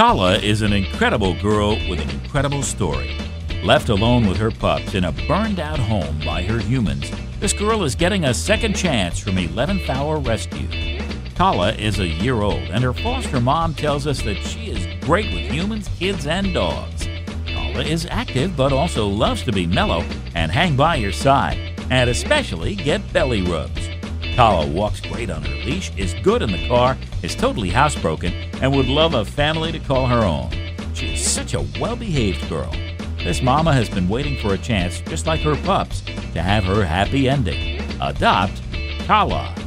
Kala is an incredible girl with an incredible story. Left alone with her pups in a burned out home by her humans, this girl is getting a second chance from 11th Hour Rescue. Kala is a year old, and her foster mom tells us that she is great with humans, kids, and dogs. Kala is active but also loves to be mellow and hang by your side, and especially get belly rubs. Kala walks great on her leash, is good in the car, is totally housebroken, and would love a family to call her own. She is such a well behaved girl. This mama has been waiting for a chance, just like her pups, to have her happy ending. Adopt Kala.